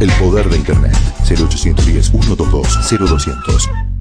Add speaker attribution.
Speaker 1: El poder de Internet. 0810-122-0200.